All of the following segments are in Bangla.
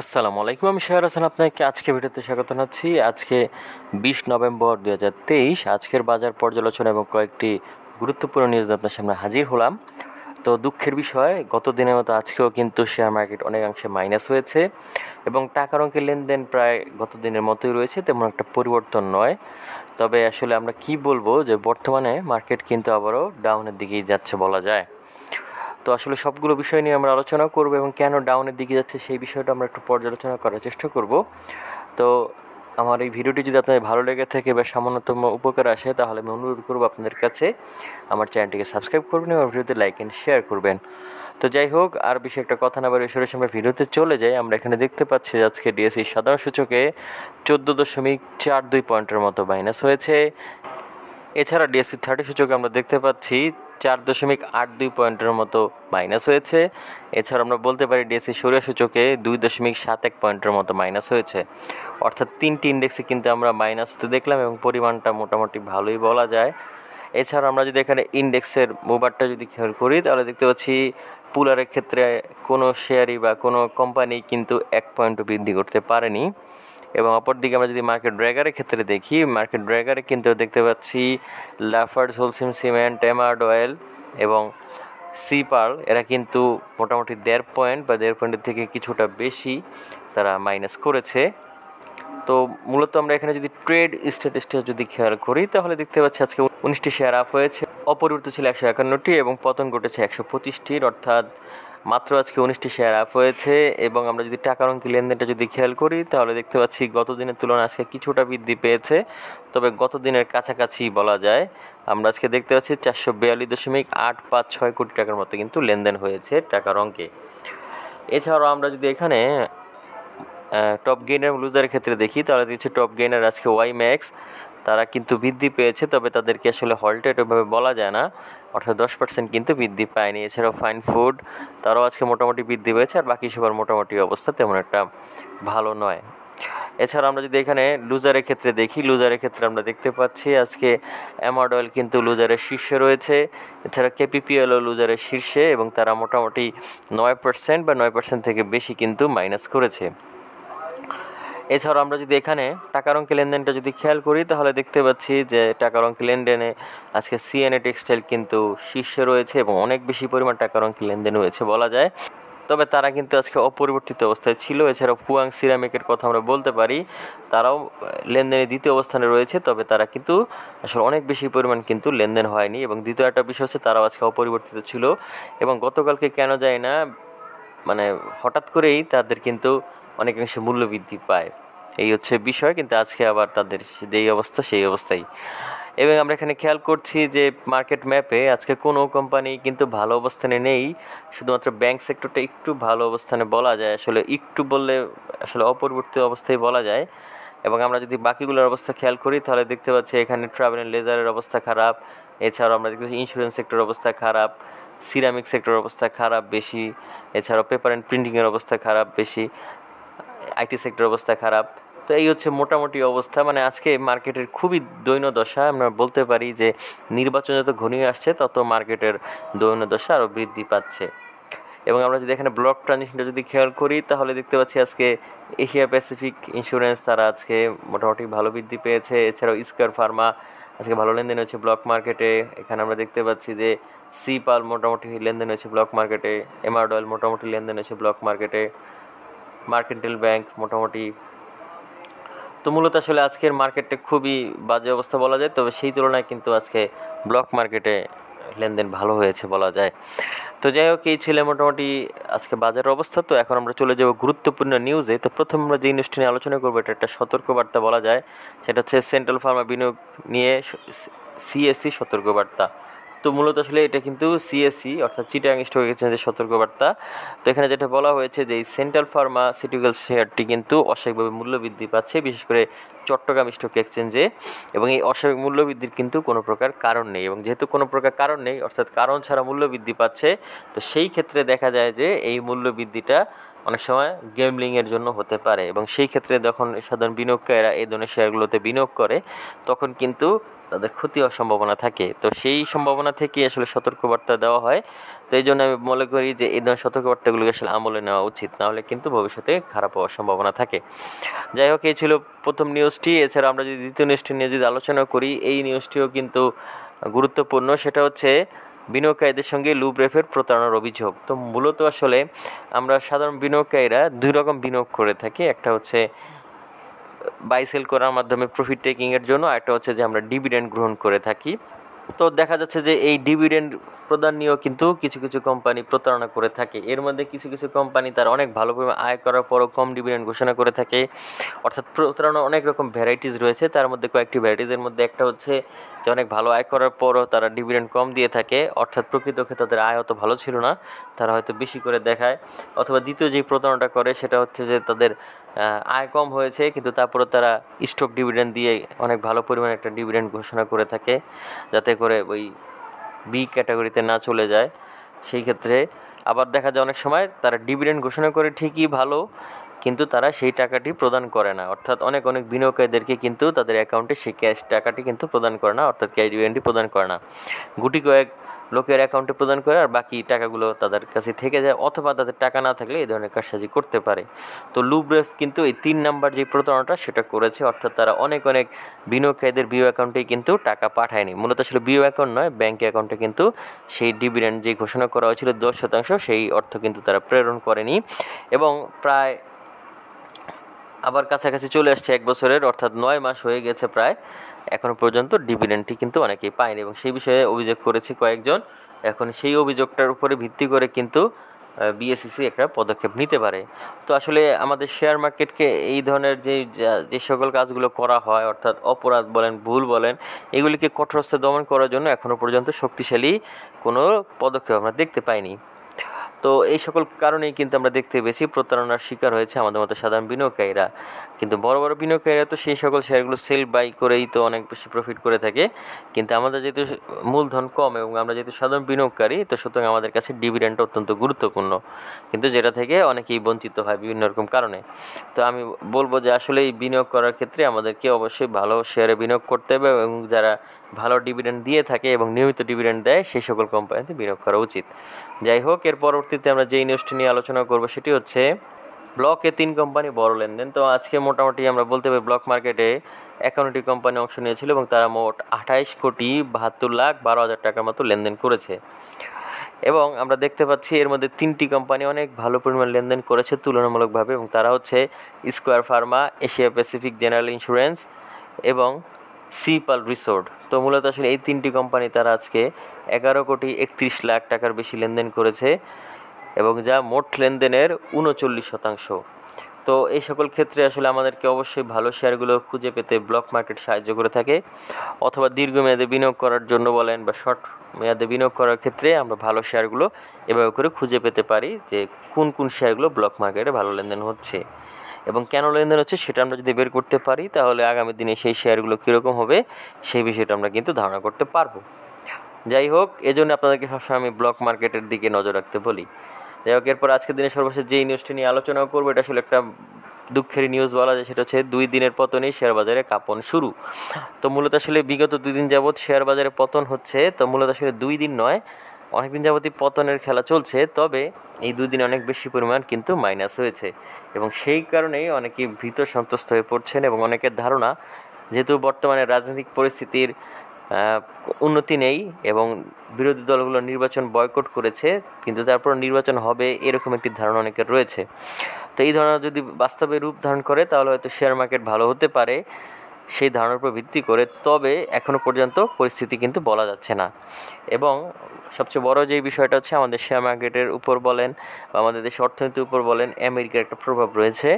আসসালামু আলাইকুম, আমি শেয়ার হাসান, আপনাকে আজকে ভিডিওতে স্বাগত জানাচ্ছি। আজকে বিশ নভেম্বর দু হাজার তেইশ, আজকের বাজার পর্যালোচনা এবং কয়েকটি গুরুত্বপূর্ণ নিউজ আপনার সামনে হাজির হলাম। তো দুঃখের বিষয়, গত দিনের মতো আজকেও কিন্তু শেয়ার মার্কেট অনেকাংশে মাইনাস হয়েছে এবং টাকার অঙ্কের লেনদেন প্রায় গত দিনের মতোই রয়েছে, তেমন একটা পরিবর্তন নয়। তবে আসলে আমরা কি বলব যে বর্তমানে মার্কেট কিন্তু আবারও ডাউনের দিকেই যাচ্ছে বলা যায়। তো আসলে সবগুলো বিষয় নিয়ে আমরা আলোচনা করব এবং কেন ডাউনের দিকে যাচ্ছে সেই বিষয়টা আমরা একটু পর্যালোচনা করার চেষ্টা করব। তো আমার এই ভিডিওটি যদি আপনাদের ভালো লেগে থাকে বা সামান্যতম উপকার আসে, তাহলে আমি অনুরোধ করব আপনাদের কাছে আমার চ্যানেলটিকে সাবস্ক্রাইব করবেন এবং ভিডিওতে লাইক অ্যান্ড শেয়ার করবেন। তো যাই হোক, আর বেশি একটা কথা না বলে সরাসরি আমরা ভিডিওতে চলে যাই। আমরা এখানে দেখতে পাচ্ছি আজকে ডিএসসি সাধারণ সূচকে চোদ্দ দশমিক চার দুই পয়েন্টের মতো মাইনাস হয়েছে। এছাড়া ডিএসসি থার্টি সূচকে আমরা দেখতে পাচ্ছি চার দশমিক আট দুই পয়েন্টের মতো মাইনাস হয়েছে। এছাড়া আমরা বলতে পারি ডিএসসি সূর্য সূচকে দুই দশমিক সাত এক পয়েন্টের মতো মাইনাস হয়েছে। অর্থাৎ তিনটি ইন্ডেক্সে কিন্তু আমরা মাইনাস হতে দেখলাম এবং পরিমাণটা মোটামুটি ভালোই বলা যায়। এছাড়া আমরা যদি এখানে ইন্ডেক্সের মুভারটা যদি খেয়াল করি, তাহলে দেখতে পাচ্ছি পুলারের ক্ষেত্রে কোনো শেয়ারই বা কোনো কোম্পানি কিন্তু এক পয়েন্টও বৃদ্ধি করতে পারেনি। এবং অপরদিকে আমরা যদি মার্কেট ড্র্যাগারের ক্ষেত্রে দেখি মার্কেট ড্র্যাগারে কিন্তু দেখতে পাচ্ছি লাফার্স হোলসিম সিমেন্ট এমার্ড অয়েল এবং সিপার্ল এরা কিন্তু মোটামুটি দেড় পয়েন্ট বা দেড় পয়েন্টের থেকে কিছুটা বেশি তারা মাইনাস করেছে। তো মূলত আমরা এখানে যদি ট্রেড স্ট্যাটিস্টিক যদি খেয়াল করি, তাহলে দেখতে পাচ্ছি আজকে উনিশটি শেয়ার আপ হয়েছে। অপরিবর্তিত ছিল একশো একান্নটি এবং পতন ঘটেছে একশো পঁচিশটির, অর্থাৎ মাত্র আজকে উনিশটি শেয়ার আপ হয়েছে এবং আমরা যদি টাকার অঙ্কি লেনদেনটা যদি খেয়াল করি, তাহলে দেখতে পাচ্ছি গত দিনের তুলনায় আজকে কিছুটা বৃদ্ধি পেয়েছে। তবে গত দিনের কাছাকাছি বলা যায়, আমরা আজকে দেখতে পাচ্ছি চারশো বিয়াল্লিশ দশমিক আট পাঁচ ছয় কোটি টাকার মতো কিন্তু লেনদেন হয়েছে টাকার অঙ্কে। এছাড়াও আমরা যদি এখানে টপ গেইনার লুজারের ক্ষেত্রে দেখি, তাহলে দিচ্ছে টপ গেইনার আজকে ওয়াই ম্যাক্স তারা কিন্তু বৃদ্ধি পেয়েছে, তবে তাদেরকে আসলে হলটেড ওইভাবে বলা যায় না। অর্থাৎ দশ পার্সেন্ট কিন্তু বৃদ্ধি পায়নি। এছাড়াও ফাইন ফুড তারাও আজকে মোটামুটি বৃদ্ধি পেয়েছে, আর বাকি সবার মোটামুটি অবস্থা তেমন একটা ভালো নয়। এছাড়া আমরা যদি এখানে লুজারের ক্ষেত্রে দেখি লুজারের ক্ষেত্রে আমরা দেখতে পাচ্ছি আজকে অ্যামার্ড অয়েল কিন্তু লুজারের শীর্ষে রয়েছে। এছাড়া কেপিপিএলও লুজারের শীর্ষে এবং তারা মোটামুটি নয় পার্সেন্ট বা নয় পার্সেন্ট থেকে বেশি কিন্তু মাইনাস করেছে। এছাড়াও আমরা যদি এখানে টাকার অঙ্কে লেনদেনটা যদি খেয়াল করি, তাহলে দেখতে পাচ্ছি যে টাকার অঙ্কে লেনদেনে আজকে সিএনএ টেক্সটাইল কিন্তু শীর্ষে রয়েছে এবং অনেক বেশি পরিমাণ টাকার অঙ্কে লেনদেন হয়েছে বলা যায়। তবে তারা কিন্তু আজকে অপরিবর্তিত অবস্থায় ছিল। এছাড়াও ফুয়াং সিরামিকের কথা আমরা বলতে পারি, তারাও লেনদেনে দ্বিতীয় অবস্থানে রয়েছে, তবে তারা কিন্তু আসলে অনেক বেশি পরিমাণ কিন্তু লেনদেন হয়নি। এবং দ্বিতীয় একটা বিষয় হচ্ছে তারাও আজকে অপরিবর্তিত ছিল এবং গতকালকে কেন যায় না মানে হঠাৎ করেই তাদের কিন্তু অনেকাংশে মূল্য বৃদ্ধি পায়। এই হচ্ছে বিষয়, কিন্তু আজকে আবার তাদের যেই অবস্থা, সেই অবস্থাই। এবং আমরা এখানে খেয়াল করছি যে মার্কেট ম্যাপে আজকে কোনো কোম্পানি কিন্তু ভালো অবস্থানে নেই। শুধুমাত্র ব্যাংক সেক্টরটা একটু ভালো অবস্থানে বলা যায়। আসলে একটু বললে আসলে অপরিবর্তিত অবস্থায় বলা যায়। এবং আমরা যদি বাকিগুলোর অবস্থা খেয়াল করি, তাহলে দেখতে পাচ্ছি এখানে ট্রাভেল অ্যান্ড লেজারের অবস্থা খারাপ। এছাড়াও আমরা দেখতে পাচ্ছি ইন্স্যুরেন্স সেক্টরের অবস্থা খারাপ। সিরামিক সেক্টরের অবস্থা খারাপ বেশি। এছাড়াও পেপার অ্যান্ড প্রিন্টিংয়ের অবস্থা খারাপ বেশি। আইটি সেক্টর অবস্থা খারাপ। তো এই হচ্ছে মোটামুটি অবস্থা। মানে আজকে মার্কেটের খুবই দৈন্য দশা আমরা বলতে পারি যে নির্বাচন যত ঘনিয়ে আসছে, তত মার্কেটের দৈন্য দশা আরও বৃদ্ধি পাচ্ছে। এবং আমরা যদি এখানে ব্লক ট্রানজেকশনটা যদি খেয়াল করি, তাহলে দেখতে পাচ্ছি আজকে এশিয়া প্যাসিফিক ইন্স্যুরেন্স, তারা আজকে মোটামুটি ভালো বৃদ্ধি পেয়েছে। এছাড়াও স্কোয়ার ফার্মা আজকে ভালো লেনদেন হয়েছে ব্লক মার্কেটে। এখানে আমরা দেখতে পাচ্ছি যে সিপাল মোটামুটি লেনদেন হয়েছে ব্লক মার্কেটে। এমার্ড অয়েল মোটামুটি লেনদেন হয়েছে ব্লক মার্কেটে। মার্কেন্টাইল ব্যাংক মোটামুটি। তো মূলত আসলে আজকের মার্কেটে খুবই বাজে অবস্থা বলা যায়, তবে সেই তুলনায় কিন্তু আজকে ব্লক মার্কেটে লেনদেন ভালো হয়েছে বলা যায়। তো যাই হোক, এই ছেলে মোটামুটি আজকে বাজারের অবস্থা। তো এখন আমরা চলে যাব গুরুত্বপূর্ণ নিউজে তো প্রথম আমরা যে নিউজটি নিয়ে আলোচনা করব, এটা একটা সতর্কবার্তা বলা যায়। সেটা হচ্ছে সেন্ট্রাল ফার্মা বিনিয়োগ নিয়ে সিএসসি সতর্কবার্তা। তো মূলত আসলে এটা কিন্তু সিএসসি অর্থাৎ চিটাং স্টক এক্সচেঞ্জের সতর্কবার্তা। তো এখানে যেটা বলা হয়েছে যে এই সেন্ট্রাল ফার্মাসিউটিক্যাল শেয়ারটি কিন্তু অস্বাভাবিকভাবে মূল্য বৃদ্ধি পাচ্ছে, বিশেষ করে চট্টগ্রাম স্টক এক্সচেঞ্জে। এবং এই অস্বাভাবিক মূল্য বৃদ্ধির কিন্তু কোনো প্রকার কারণ নেই। এবং যেহেতু কোনো প্রকার কারণ নেই, অর্থাৎ কারণ ছাড়া মূল্য বৃদ্ধি পাচ্ছে, তো সেই ক্ষেত্রে দেখা যায় যে এই মূল্য বৃদ্ধিটা অনেক সময় গেমলিংয়ের জন্য হতে পারে। এবং সেই ক্ষেত্রে যখন সাধারণ বিনিয়োগকারীরা এই ধরনের শেয়ারগুলোতে বিনিয়োগ করে, তখন কিন্তু তাদের ক্ষতি হওয়ার সম্ভাবনা থাকে। তো সেই সম্ভাবনা থেকে আসলে সতর্কবার্তা দেওয়া হয়। তো এই জন্য আমি মনে করি যে, এই ধরনের সতর্কবার্তাগুলোকে আসলে আমলে নেওয়া উচিত। নাহলে কিন্তু ভবিষ্যতে খারাপ হওয়ার সম্ভাবনা থাকে। যাই হোক, এই ছিল প্রথম নিউজটি এছাড়া আমরা যদি দ্বিতীয় নিউজটি নিয়ে যদি আলোচনা করি, এই নিউজটিও কিন্তু গুরুত্বপূর্ণ। সেটা হচ্ছে বিনিয়োগকারীদের সঙ্গে লুব্রেফের প্রতারণার অভিযোগ। তো মূলত আসলে আমরা সাধারণ বিনিয়োগকারীরা দুই রকম বিনিয়োগ করে থাকি। একটা হচ্ছে বাই সেল করার মাধ্যমে প্রফিট টেকিংয়ের জন্য একটা হচ্ছে যে আমরা ডিভিডেন্ড গ্রহণ করে থাকি। তো দেখা যাচ্ছে যে এই ডিভিডেন্ড প্রদান নিয়েও কিন্তু কিছু কিছু কোম্পানি প্রতারণা করে থাকে। এর মধ্যে কিছু কিছু কোম্পানি তার অনেক ভালো পরিমাণ আয় করার পরও কম ডিভিডেন্ড ঘোষণা করে থাকে। অর্থাৎ প্রতারণা অনেক রকম ভ্যারাইটিস রয়েছে। তার মধ্যে কয়েকটি ভ্যারাইটিসের মধ্যে একটা হচ্ছে যে অনেক ভালো আয় করার পরও তারা ডিভিডেন্ড কম দিয়ে থাকে। অর্থাৎ প্রকৃতকে তাদের আয় অত ভালো ছিল না। তারা হয়তো বেশি করে দেখায়। অথবা দ্বিতীয় যেই প্রতারণাটা করে সেটা হচ্ছে যে তাদের আয় কম হয়েছে, কিন্তু তারপরে তারা স্টক ডিভিডেন্ড দিয়ে অনেক ভালো পরিমাণে একটা ডিভিডেন্ড ঘোষণা করে থাকে, যাতে করে ওই বি ক্যাটাগরিতে না চলে যায়। সেই ক্ষেত্রে আবার দেখা যায় অনেক সময় তারা ডিভিডেন্ড ঘোষণা করে ঠিকই ভালো কিন্তু তারা সেই টাকাটি প্রদান করে না। অর্থাৎ অনেক অনেক বিনিয়োগকারীদেরকে কিন্তু তাদের অ্যাকাউন্টে সেই ক্যাশ টাকাটি কিন্তু প্রদান করে না, অর্থাৎ ক্যাশ ডিভিডেন্ডটি প্রদান করে না। গুটি কয়েক লোকের অ্যাকাউন্টে প্রদান করে আর বাকি টাকাগুলো তাদের কাছে থেকে যায় অথবা তাদের টাকা না থাকলে এই ধরনের কাজসাজি করতে পারে। তো লুব্রেফ কিন্তু এই তিন নাম্বার যে প্রতারণাটা সেটা করেছে, অর্থাৎ তারা অনেক অনেক বিনিয়োগকারীদের বিও অ্যাকাউন্টে কিন্তু টাকা পাঠায়নি। মূলত আসলে বিও অ্যাকাউন্ট নয় ব্যাঙ্ক অ্যাকাউন্টে কিন্তু সেই ডিভিডেন্ড যে ঘোষণা করা হয়েছিল দশ শতাংশ, সেই অর্থ কিন্তু তারা প্রেরণ করেনি। এবং প্রায় আবার কাছাকাছি চলে আসছে এক বছরের, অর্থাৎ নয় মাস হয়ে গেছে প্রায়। এখনও পর্যন্ত ডিভিডেন্টটি কিন্তু অনেকেই পায়নি এবং সেই বিষয়ে অভিযোগ করেছে কয়েকজন। এখন সেই অভিযোগটার উপরে ভিত্তি করে কিন্তু বিএসসিসি একটা পদক্ষেপ নিতে পারে। তো আসলে আমাদের শেয়ার মার্কেটকে এই ধরনের যে যে সকল কাজগুলো করা হয়, অর্থাৎ অপরাধ বলেন, ভুল বলেন, এগুলিকে কঠোরস্থ দমন করার জন্য এখনও পর্যন্ত শক্তিশালী কোনো পদক্ষেপ আমরা দেখতে পাইনি। তো এই সকল কারণেই কিন্তু আমরা দেখতে পেয়েছি প্রতারণার শিকার হয়েছে আমাদের মতো সাধারণ বিনিয়োগকারীরা। কিন্তু বড় বড় বিনিয়োগকারীরা তো সেই সকল শেয়ারগুলো সেল বাই করেই তো অনেক বেশি প্রফিট করে থাকে। কিন্তু আমাদের যেহেতু মূলধন কম এবং আমরা যেহেতু সাধারণ বিনিয়োগকারী, তো সুতরাং আমাদের কাছে ডিভিডেন্ডটা অত্যন্ত গুরুত্বপূর্ণ। কিন্তু যেটা থেকে অনেকেই বঞ্চিত হয় বিভিন্ন রকম কারণে। তো আমি বলব যে আসলে এই বিনিয়োগ করার ক্ষেত্রে আমাদেরকে অবশ্যই ভালো শেয়ারে বিনিয়োগ করতে হবে এবং যারা ভালো ডিভিডেন্ড দিয়ে থাকে এবং নিয়মিত ডিভিডেন্ড দেয়, সেই সকল কোম্পানিতে বিনিয়োগ করা উচিত। যাই হোক, এর পরবর্তীতে আমরা যেই নিউজটি নিয়ে আলোচনা করব সেটি হচ্ছে ব্লকে তিন কোম্পানি বড় লেনদেন। তো আজকে মোটামুটি আমরা বলতে পারি ব্লক মার্কেটে একান্নটি কোম্পানি অংশ নিয়েছিল এবং তারা মোট আঠাইশ কোটি বাহাত্তর লাখ বারো হাজার টাকার মতো লেনদেন করেছে। এবং আমরা দেখতে পাচ্ছি এর মধ্যে তিনটি কোম্পানি অনেক ভালো পরিমাণ লেনদেন করেছে তুলনামূলকভাবে এবং তারা হচ্ছে square pharma Asia Pacific general insurance এবং সিপাল রিসোর্ট তো মূলত আসলে এই তিনটি কোম্পানি তারা আজকে এগারো কোটি একত্রিশ লাখ টাকার বেশি লেনদেন করেছে এবং যা মোট লেনদেনের উনচল্লিশ শতাংশ। তো এই সকল ক্ষেত্রে আসলে আমাদেরকে অবশ্যই ভালো শেয়ারগুলো খুঁজে পেতে ব্লক মার্কেট সাহায্য করে থাকে অথবা দীর্ঘমেয়াদে বিনিয়োগ করার জন্য বলেন বা শর্ট মেয়াদে বিনিয়োগ করার ক্ষেত্রে আমরা ভালো শেয়ারগুলো এভাবে করে খুঁজে পেতে পারি যে কোন কোন শেয়ারগুলো ব্লক মার্কেটে ভালো লেনদেন হচ্ছে। এবং কেন লেনদেন হচ্ছে সেটা আমরা যদি বের করতে পারি, তাহলে আগামী দিনে সেই শেয়ারগুলো কীরকম হবে সেই বিষয়টা আমরা কিন্তু ধারণা করতে পারব। যাই হোক, এজন্য আপনাদেরকে সবসময় আমি ব্লক মার্কেটের দিকে নজর রাখতে বলি। যাই হোক, এরপর আজকের দিনে সর্বশেষ যেই নিউজটি নিয়ে আলোচনা করব, এটা আসলে একটা দুঃখের নিউজ বলা যায়, সেটা হচ্ছে দুই দিনের পতনেই শেয়ার বাজারে কাপন শুরু। তো মূলত আসলে বিগত দুই দিন যাবৎ শেয়ার বাজারে পতন হচ্ছে, তো মূলত আসলে দুই দিন নয় অনেকদিন যাবতই পতনের খেলা চলছে, তবে এই দুই দিনে অনেক বেশি পরিমাণ কিন্তু মাইনাস হয়েছে। এবং সেই কারণেই অনেকেই ভীত সন্তুষ্ট হয়ে পড়ছেন এবং অনেকের ধারণা, যেহেতু বর্তমানে রাজনৈতিক পরিস্থিতির উন্নতি নেই এবং বিরোধী দলগুলো নির্বাচন বয়কট করেছে, কিন্তু তারপর নির্বাচন হবে এরকম একটি ধারণা অনেকের রয়েছে। তো এই ধারণা যদি বাস্তবে রূপ ধারণ করে, তাহলে হয়তো শেয়ার মার্কেট ভালো হতে পারে, সেই ধারণার উপর ভিত্তি করে, তবে এখনও পর্যন্ত পরিস্থিতি কিন্তু বলা যাচ্ছে না। এবং সবচেয়ে বড় যে বিষয়টা হচ্ছে, আমাদের শেয়ার মার্কেটের উপর বলেন বা আমাদের দেশের অর্থনীতির উপর বলেন, আমেরিকার একটা প্রভাব রয়েছে।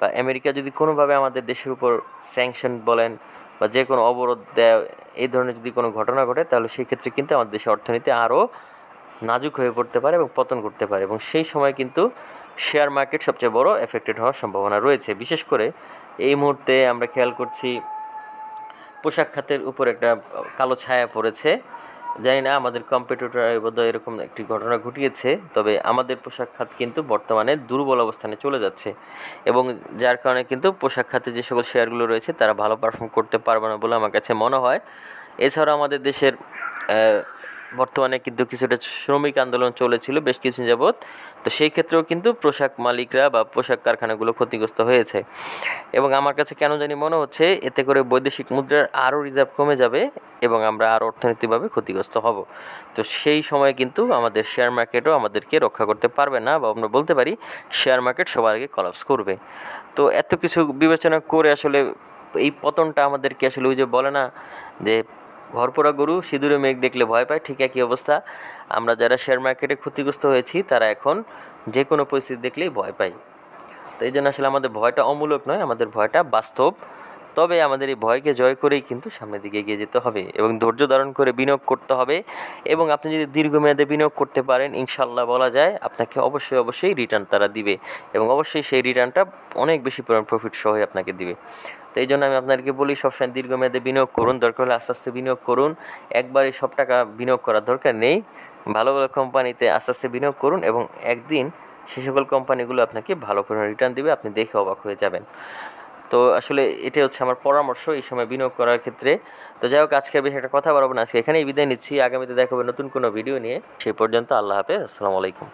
বা আমেরিকা যদি কোনোভাবে আমাদের দেশের উপর স্যাংশন বলেন বা যে কোনো অবরোধ দেয়, এই ধরনের যদি কোনো ঘটনা ঘটে, তাহলে সেই ক্ষেত্রে কিন্তু আমাদের দেশের অর্থনীতি আরও নাজুক হয়ে পড়তে পারে এবং পতন করতে পারে। এবং সেই সময় কিন্তু শেয়ার মার্কেট সবচেয়ে বড় এফেক্টেড হওয়ার সম্ভাবনা রয়েছে। বিশেষ করে এই মুহূর্তে আমরা খেয়াল করছি, পোশাক খাতের উপর একটা কালো ছায়া পড়েছে। জানি না, আমাদের কম্পিটিটর বোধহয় এরকম একটি ঘটনা ঘটিয়েছে, তবে আমাদের পোশাক খাত কিন্তু বর্তমানে দুর্বল অবস্থানে চলে যাচ্ছে এবং যার কারণে কিন্তু পোশাক খাতে যে সকল শেয়ারগুলো রয়েছে, তারা ভালো পারফর্ম করতে পারবে না বলে আমার কাছে মনে হয়। এছাড়াও আমাদের দেশের বর্তমানে কিন্তু কিছুটা শ্রমিক আন্দোলন চলেছিল বেশ কিছু যাবৎ। তো সেই ক্ষেত্রেও কিন্তু পোশাক মালিকরা বা পোশাক কারখানাগুলো ক্ষতিগ্রস্ত হয়েছে। এবং আমার কাছে কেন জানি মনে হচ্ছে, এতে করে বৈদেশিক মুদ্রার আরও রিজার্ভ কমে যাবে এবং আমরা আরও অর্থনৈতিকভাবে ক্ষতিগ্রস্ত হব। তো সেই সময় কিন্তু আমাদের শেয়ার মার্কেটও আমাদেরকে রক্ষা করতে পারবে না বা আমরা বলতে পারি, শেয়ার মার্কেট সবার আগে কলাপস করবে। তো এত কিছু বিবেচনা করে আসলে এই পতনটা আমাদেরকে আসলে ওই যে বলে না, যে ঘরপোড়া গরু, সিঁদুরে মেঘ দেখলে ভয় পায়, ঠিক একই অবস্থা। আমরা যারা শেয়ার মার্কেটে ক্ষতিগ্রস্ত হয়েছি, তারা এখন যে কোনো পরিস্থিতি দেখলেই ভয় পাই। তো এই জন্য আসলে আমাদের ভয়টা অমূলক নয়, আমাদের ভয়টা বাস্তব। তবে আমাদের এই ভয়কে জয় করেই কিন্তু সামনের দিকে এগিয়ে যেতে হবে এবং ধৈর্য ধারণ করে বিনিয়োগ করতে হবে এবং আপনি যদি দীর্ঘমেয়াদে বিনিয়োগ করতে পারেন ইনশাল্লাহ বলা যায়, আপনাকে অবশ্যই অবশ্যই রিটার্ন তারা দিবে এবং অবশ্যই সেই রিটার্নটা অনেক বেশি পরিমাণ প্রফিট সহই আপনাকে দিবে। তো এই জন্য আমি আপনাদেরকে বলি সবসময় দীর্ঘমেয়াদে বিনিয়োগ করুন। দরকার হলে আস্তে আস্তে বিনিয়োগ করুন। একবারে সব টাকা বিনিয়োগ করার দরকার নেই। ভালো ভালো কোম্পানিতে আস্তে আস্তে বিনিয়োগ করুন এবং একদিন সে সকল কোম্পানিগুলো আপনাকে ভালো পরিমাণ রিটার্ন দেবে, আপনি দেখে অবাক হয়ে যাবেন। তো আসলে এটাই হচ্ছে আমার পরামর্শ এই সময় বিনিয়োগ করার ক্ষেত্রে। তো যাই হোক আজকে বেশি একটা কথা বলব না। আজকে এখানেই বিদায় নিচ্ছি। আগামীতে দেখাবো নতুন কোনো ভিডিও নিয়ে। সেই পর্যন্ত আল্লাহ হাফেজ। আসসালামু আলাইকুম।